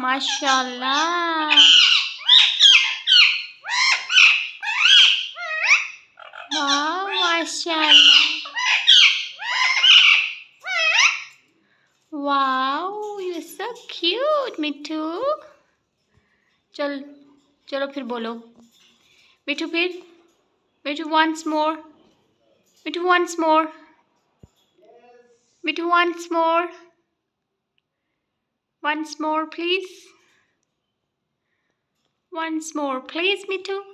माशाल्लाह वाह माशाल्लाह वाओ यू सो क्यूट मिठू चल चलो फिर बोलो मिठू फिर मिठू once more Mithu once more Mithu once more Once more, please. Once more, please, Mitu.